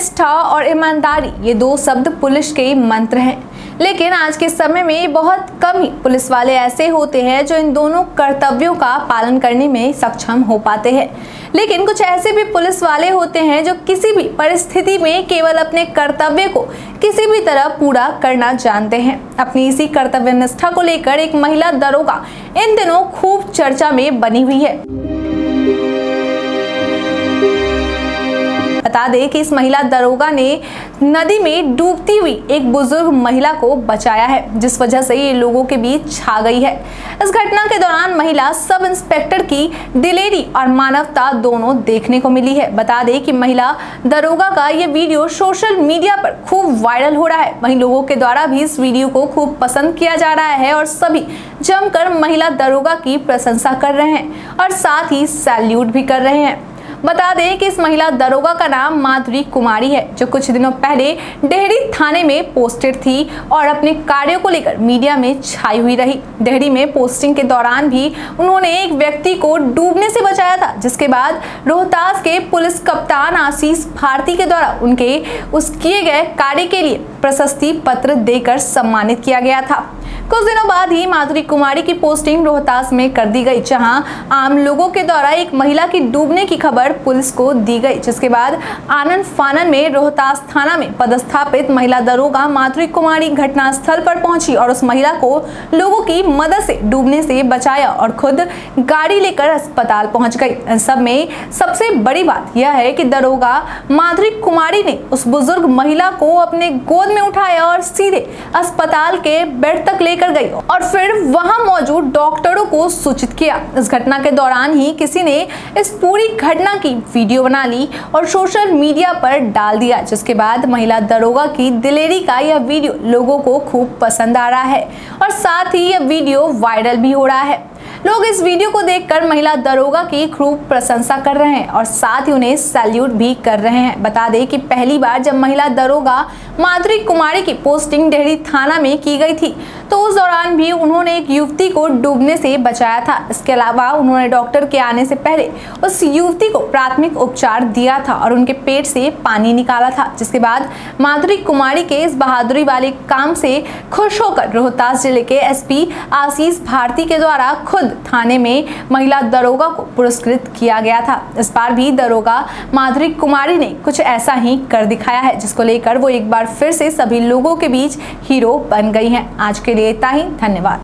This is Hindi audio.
निष्ठा और ईमानदारी, ये दो शब्द पुलिस के मंत्र हैं। लेकिन आज के समय में बहुत कम ही पुलिस वाले ऐसे होते हैं जो इन दोनों कर्तव्यों का पालन करने में सक्षम हो पाते हैं। लेकिन कुछ ऐसे भी पुलिस वाले होते हैं जो किसी भी परिस्थिति में केवल अपने कर्तव्य को किसी भी तरह पूरा करना जानते हैं। अपनी इसी कर्तव्य निष्ठा को लेकर एक महिला दरोगा इन दिनों खूब चर्चा में बनी हुई है। बता दें कि इस महिला दरोगा ने नदी में डूबती हुई एक बुज़ुर्ग महिला को बचाया है, जिस वजह से ये लोगों के बीच छा गई है। इस घटना के दौरान महिला सब इंस्पेक्टर की दिलेरी और मानवता दोनों देखने को मिली है। बता दें कि महिला दरोगा का ये वीडियो सोशल मीडिया पर खूब वायरल हो रहा है। वहीं लोगों के द्वारा भी इस वीडियो को खूब पसंद किया जा रहा है और सभी जमकर महिला दरोगा की प्रशंसा कर रहे हैं और साथ ही सैल्यूट भी कर रहे हैं। बता दें कि इस महिला दरोगा का नाम माधुरी कुमारी है, जो कुछ दिनों पहले डेहरी थाने में पोस्टेड थी और अपने कार्यों को लेकर मीडिया में छाई हुई रही। डेहरी में पोस्टिंग के दौरान भी उन्होंने एक व्यक्ति को डूबने से बचाया था, जिसके बाद रोहतास के पुलिस कप्तान आशीष भारती के द्वारा उनके उस किए गए कार्य के लिए प्रशस्ति पत्र देकर सम्मानित किया गया था। कुछ दिनों बाद ही माधुरी कुमारी की पोस्टिंग रोहतास में कर दी गई, जहाँ आम लोगों के द्वारा एक महिला की डूबने की खबर पुलिस को दी गई, जिसके बाद आनंद फानन में रोहतास थाना में पदस्थापित महिला दरोगा माधुरी कुमारी घटनास्थल पर पहुँची और उस महिला को लोगों की मदद से डूबने से बचाया और खुद गाड़ी लेकर अस्पताल पहुँच गई। सब में सबसे बड़ी बात यह है कि दरोगा माधुरी कुमारी ने उस बुज़ुर्ग महिला को अपने गोद में उठाया और सीधे अस्पताल के बेड तक लेकर लेकर गई और फिर वहाँ मौजूद डॉक्टरों को सूचित किया। इस घटना के दौरान ही किसी ने इस पूरी घटना की वीडियो बना ली और सोशल मीडिया पर डाल दिया, जिसके बाद महिला दरोगा की दिलेरी का यह वीडियो लोगों को खूब पसंद आ रहा है। और साथ ही यह वीडियो वायरल भी हो रहा है। लोग इस वीडियो को देखकर महिला दरोगा की खूब प्रशंसा कर रहे हैं और साथ ही उन्हें सैल्यूट भी कर रहे हैं। बता दें कि पहली बार जब महिला दरोगा माधुरी कुमारी की पोस्टिंग डेहरी थाना में की गई थी तो उस दौरान भी उन्होंने एक युवती को डूबने से बचाया था। इसके अलावा उन्होंने डॉक्टर के आने से पहले उस युवती को प्राथमिक उपचार दिया था और उनके पेट से पानी निकाला था, जिसके बाद माधुरी कुमारी के इस बहादुरी वाले काम से खुश होकर रोहतास ज़िले के एसपी आशीष भारती के द्वारा खुद थाने में महिला दरोगा को पुरस्कृत किया गया था। इस बार भी दरोगा माधुरी कुमारी ने कुछ ऐसा ही कर दिखाया है, जिसको लेकर वो एक बार फिर से सभी लोगों के बीच हीरो बन गई हैं। आज के लिए इतना ही। धन्यवाद।